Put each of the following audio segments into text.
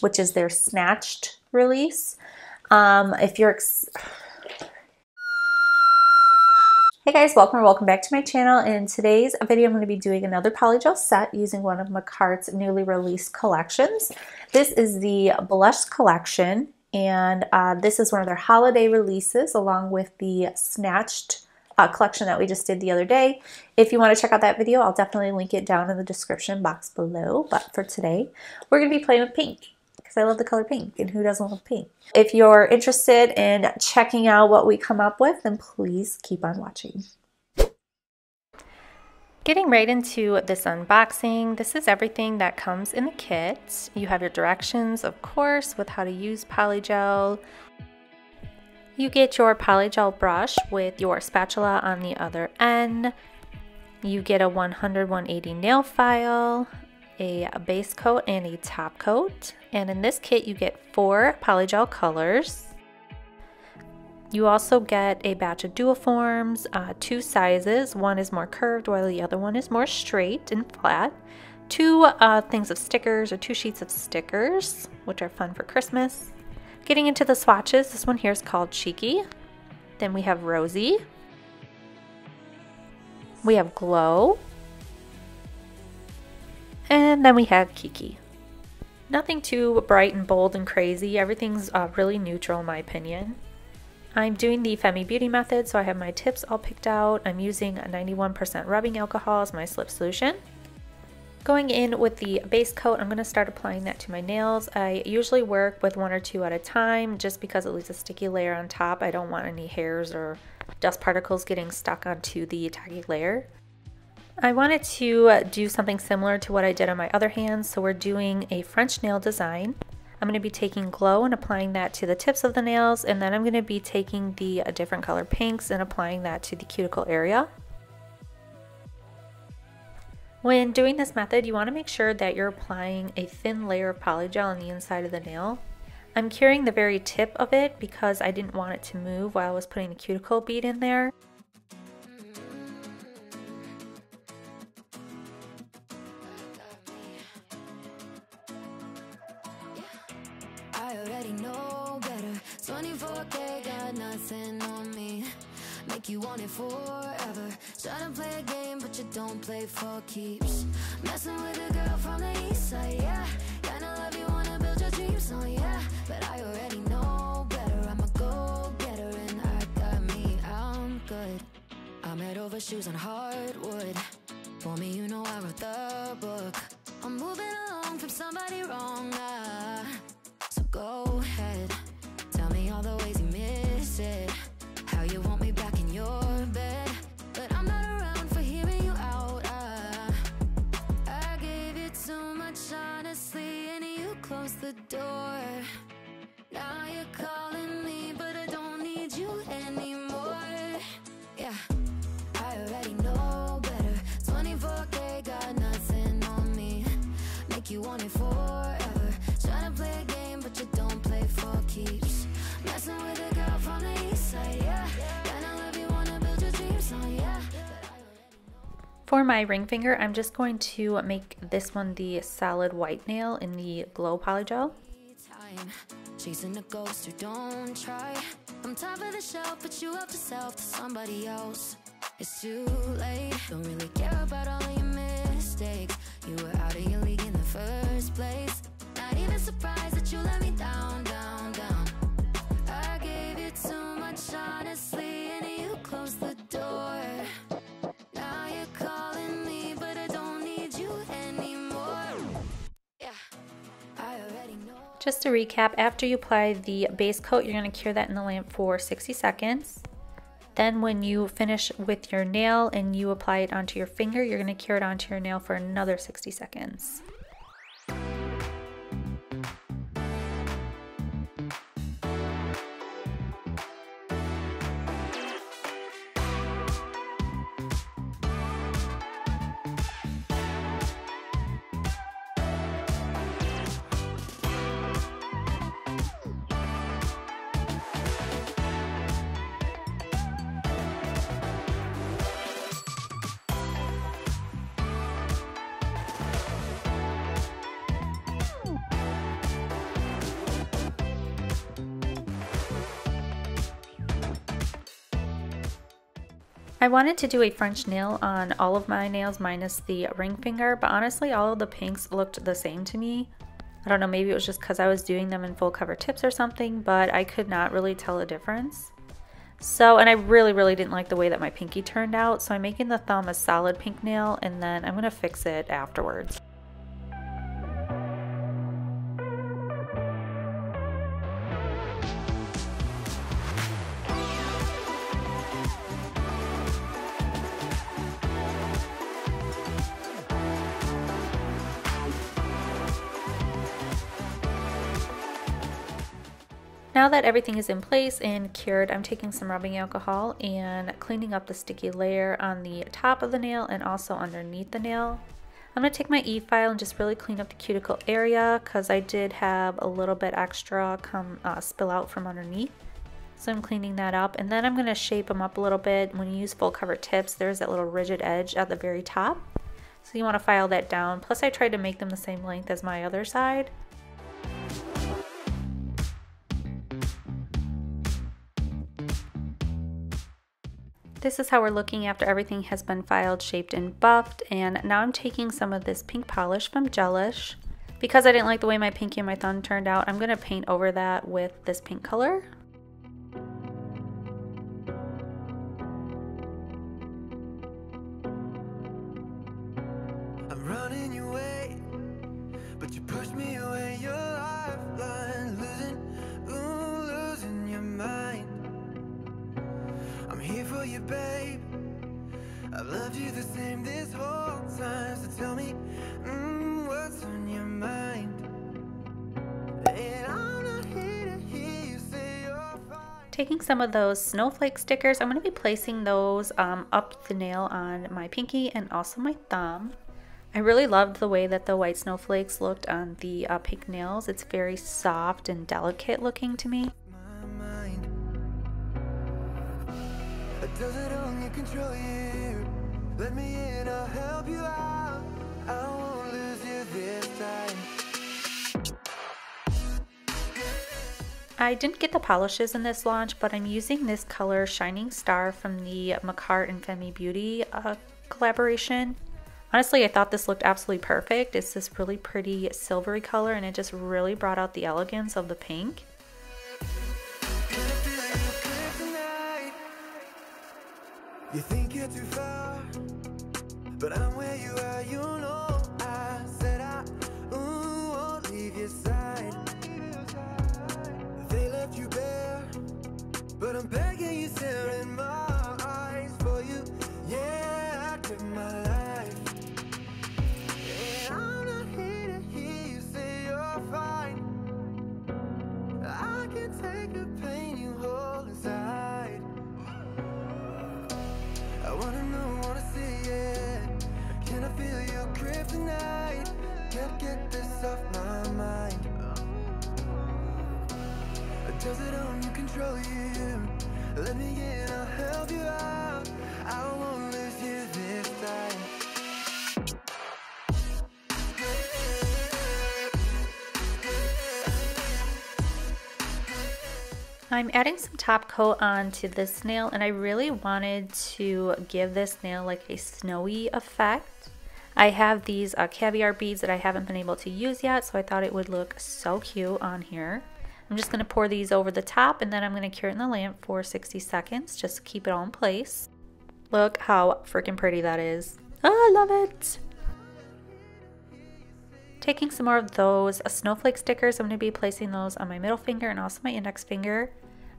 which is their snatched release. Um, if you're Hey guys, welcome or welcome back to my channel. In today's video, I'm going to be doing another polygel set using one of Makartt's newly released collections. This is the Blush collection, and uh, this is one of their holiday releases along with the Snatched uh, collection that we just did the other day. If you want to check out that video, I'll definitely link it down in the description box below. But for today, we're going to be playing with pink because I love the color pink and who doesn't love pink? If you're interested in checking out what we come up with, then please keep on watching. Getting right into this unboxing, this is everything that comes in the kit. You have your directions, of course, with how to use polygel. You get your polygel brush with your spatula on the other end. You get a 100-180 nail file, a base coat and a top coat. And in this kit, you get four polygel colors. You also get a batch of Duoforms, uh, two sizes. One is more curved while the other one is more straight and flat. Two uh, things of stickers or two sheets of stickers, which are fun for Christmas. Getting into the swatches, this one here is called Cheeky. Then we have Rosy. We have Glow. And then we have Kiki. Nothing too bright and bold and crazy. Everything's uh, really neutral in my opinion. I'm doing the Femi Beauty method, so I have my tips all picked out. I'm using a 91% rubbing alcohol as my slip solution. Going in with the base coat, I'm going to start applying that to my nails. I usually work with one or two at a time just because it leaves a sticky layer on top. I don't want any hairs or dust particles getting stuck onto the tacky layer. I wanted to do something similar to what I did on my other hands, so we're doing a French nail design. I'm going to be taking glow and applying that to the tips of the nails and then I'm going to be taking the uh, different color pinks and applying that to the cuticle area. When doing this method, you want to make sure that you're applying a thin layer of polygel on the inside of the nail. I'm curing the very tip of it because I didn't want it to move while I was putting the cuticle bead in there. I already know better. 24K got nothing on me. Make you want it forever. Try to play a game but you don't play for keeps. Messing with a girl from the east side, yeah. Kinda love you, wanna build your dreams on, yeah. But I already know better. I'm a go-getter and I got me, I'm good. I'm head over shoes on hardwood. For me, you know I wrote the book. I'm moving along from somebody wrong, door. Now you're calling me But I don't need you anymore. Yeah, I already know better. 24K got nothing on me. Make you want it forever. Trying to play a game but you don't play for keeps. Messing with a girl from the east side, yeah for my ring finger, I'm just going to make this one the solid white nail in the Glow Polygel. Chasing a ghost don't try. I'm top of the shelf, but you yourself to somebody else. It's too late, don't really care about all your mistakes. You were out of your league in the first place. Not even surprised that you let me down, down, Just to recap, after you apply the base coat, you're going to cure that in the lamp for 60 seconds. Then when you finish with your nail and you apply it onto your finger, you're going to cure it onto your nail for another 60 seconds. I wanted to do a French nail on all of my nails minus the ring finger, but honestly all of the pinks looked the same to me. I don't know, maybe it was just because I was doing them in full cover tips or something, but I could not really tell a difference. So, and I really, really didn't like the way that my pinky turned out, so I'm making the thumb a solid pink nail and then I'm going to fix it afterwards. Now that everything is in place and cured, I'm taking some rubbing alcohol and cleaning up the sticky layer on the top of the nail and also underneath the nail. I'm going to take my e-file and just really clean up the cuticle area because I did have a little bit extra come uh, spill out from underneath. So I'm cleaning that up and then I'm going to shape them up a little bit. When you use full cover tips, there's that little rigid edge at the very top. So you want to file that down. Plus I tried to make them the same length as my other side. This is how we're looking after everything has been filed, shaped, and buffed. And now I'm taking some of this pink polish from Gelish. Because I didn't like the way my pinky and my thumb turned out, I'm going to paint over that with this pink color. Taking some of those snowflake stickers, I'm going to be placing those um, up the nail on my pinky and also my thumb. I really loved the way that the white snowflakes looked on the uh, pink nails. It's very soft and delicate looking to me. Let me in, I'll help you out. I didn't get the polishes in this launch, but I'm using this color Shining Star from the Makartt and Femi Beauty uh, collaboration. Honestly, I thought this looked absolutely perfect. It's this really pretty silvery color and it just really brought out the elegance of the pink. You But I'm begging you, staring my eyes for you. Yeah, I give my life. I'm not here to hear you say you're fine. I can take the pain you hold inside. I wanna know, wanna see it. Can I feel your kryptonite? Can't get this off my it only control you? Let me in, I'll help you out I won't lose you this time I'm adding some top coat onto this nail and I really wanted to give this nail like a snowy effect. I have these uh, caviar beads that I haven't been able to use yet so I thought it would look so cute on here. I'm just going to pour these over the top and then I'm going to cure it in the lamp for 60 seconds just to keep it all in place. Look how freaking pretty that is. Oh, I love it. Taking some more of those uh, snowflake stickers, I'm going to be placing those on my middle finger and also my index finger.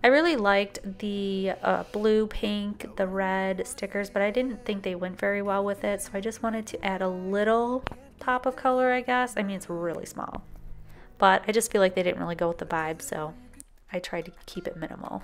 I really liked the uh, blue, pink, the red stickers, but I didn't think they went very well with it, so I just wanted to add a little pop of color, I guess. I mean, it's really small. But I just feel like they didn't really go with the vibe, so I tried to keep it minimal.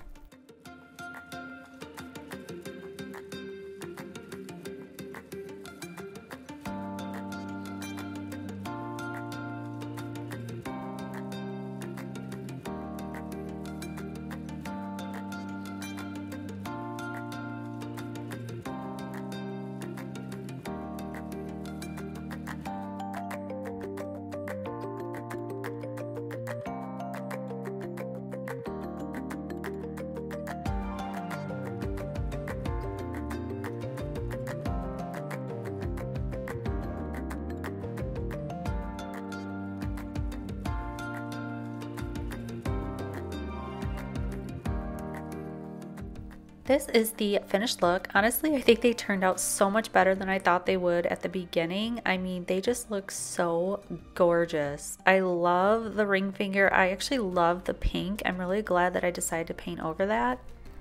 This is the finished look. Honestly, I think they turned out so much better than I thought they would at the beginning. I mean, they just look so gorgeous. I love the ring finger. I actually love the pink. I'm really glad that I decided to paint over that.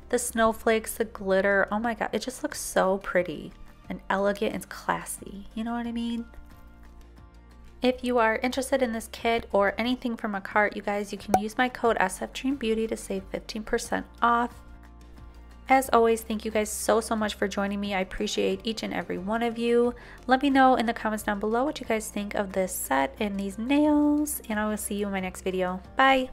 The snowflakes, the glitter, oh my god, it just looks so pretty and elegant and classy. You know what I mean? If you are interested in this kit or anything from Makartt, you guys, you can use my code SFDreamBeauty to save 15% off. As always, thank you guys so, so much for joining me. I appreciate each and every one of you. Let me know in the comments down below what you guys think of this set and these nails, and I will see you in my next video. Bye!